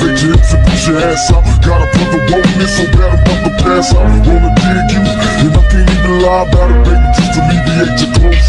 conviction to push your ass out gotta put the wanting in. so bad I'm about to pass out Wanna dig you, and I can't even lie about it Baby, just alleviate your clothes